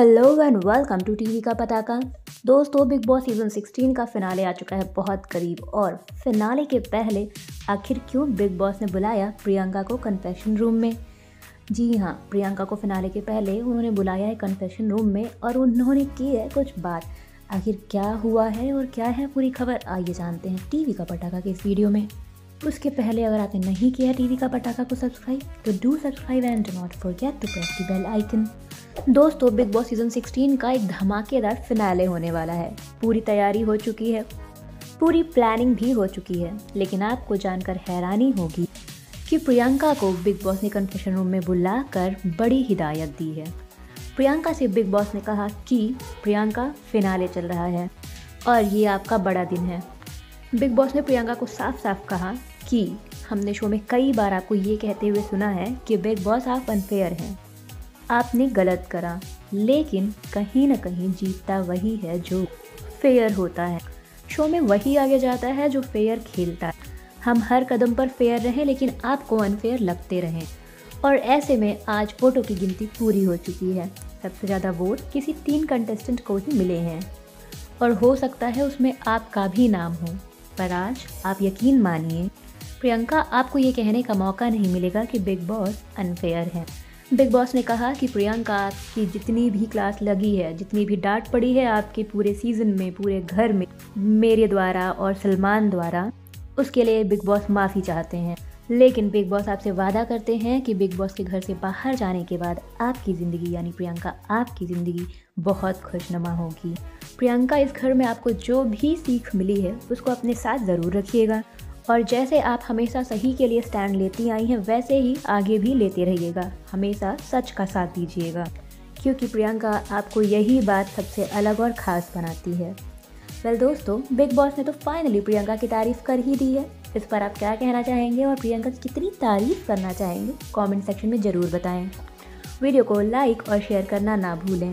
Hello and welcome to TV का पटाखा दोस्तों बिग बॉस सीज़न 16 का फिनाले आ चुका है बहुत करीब और फिनाले के पहले आखिर क्यों बिग बॉस ने बुलाया प्रियंका को कन्फेशन रूम में? जी हाँ प्रियंका को फिनाले के पहले उन्होंने बुलाया है कन्फेशन रूम में और उन्होंने की है कुछ बात। आखिर क्या हुआ है और क्या है पूरी खबर, आइए जानते हैं टीवी का पटाखा के इस वीडियो में। उसके पहले अगर आपने नहीं किया टीवी का पटाखा को सब्सक्राइब तो do subscribe and do not forget to press the bell icon दोस्तों बिग बॉस सीज़न 16 का एक धमाकेदार फिनाले होने वाला है। पूरी तैयारी हो चुकी है। पूरी प्लानिंग भी हो चुकी है, लेकिन आपको जानकर हैरानी होगी कि प्रियंका को बिग बॉस ने कन्फेशन रूम में बुलाकर बड़ी हिदायत दी है। प्रियंका से बिग बॉस ने कहा कि प्रियंका फिनाले चल रहा है और ये आपका बड़ा दिन है। बिग बॉस ने प्रियंका को साफ़ साफ़ कहा कि हमने शो में कई बार आपको ये कहते हुए सुना है कि बिग बॉस आप अनफेयर हैं। आपने गलत करा, लेकिन कहीं ना कहीं जीतता वही है जो फेयर होता है। शो में वही आगे जाता है जो फेयर खेलता है। हम हर कदम पर फेयर रहें, लेकिन आपको अनफेयर लगते रहें। और ऐसे में आज वोटों की गिनती पूरी हो चुकी है। सबसे ज़्यादा वोट किसी तीन कंटेस्टेंट को ही मिले हैं। और हो सकता है उसमें आपका भी नाम हो। पर आज आप यकीन मानिए, प्रियंका, आपको ये कहने का मौका नहीं मिलेगा कि बिग बॉस अनफेयर है। बिग बॉस ने कहा कि प्रियंका आपकी जितनी भी क्लास लगी है, जितनी भी डांट पड़ी है आपके पूरे सीज़न में, पूरे घर में, मेरे द्वारा और सलमान द्वारा, उसके लिए बिग बॉस माफ़ी चाहते हैं। लेकिन बिग बॉस आपसे वादा करते हैं कि बिग बॉस के घर से बाहर जाने के बाद आपकी ज़िंदगी, यानी प्रियंका, आपकी ज़िंदगी बहुत खुशनुमा होगी। प्रियंका, इस घर में आपको जो भी सीख मिली है, उसको अपने साथ ज़रूर रखिएगा। और जैसे आप हमेशा सही के लिए स्टैंड लेती आई हैं, वैसे ही आगे भी लेते रहिएगा। हमेशा सच का साथ दीजिएगा। क्योंकि प्रियंका आपको यही बात सबसे अलग और ख़ास बनाती है। वेल दोस्तों, बिग बॉस ने तो फाइनली प्रियंका की तारीफ़ कर ही दी है। इस पर आप क्या कहना चाहेंगे और प्रियंका की कितनी तारीफ़ करना चाहेंगे? कमेंट सेक्शन में ज़रूर बताएँ। वीडियो को लाइक और शेयर करना ना भूलें।